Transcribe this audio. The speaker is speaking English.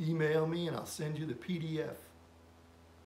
email me and I'll send you the PDF.